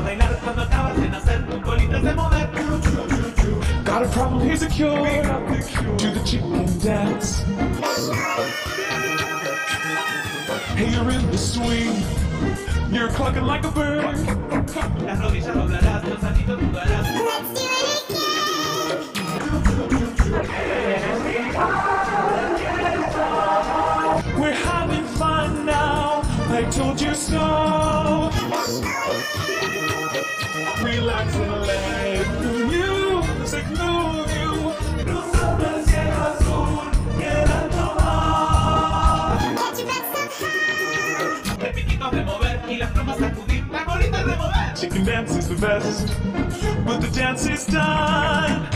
a bailar cuando acabas de nacer, bolitas de mover. Got a problem, here's a cure. Do the chicken dance. Hey, you're in the swing. You're clucking like a bird. Las rodillas doblarás, los anitos dudarás. We're having fun now. I told you so. Relax and let the music move you. Cruzando el cielo azul, quedando más. El piquito de mover y las plumas sacudir, la colita de mover. Chicken dance is the best, but the dance is done.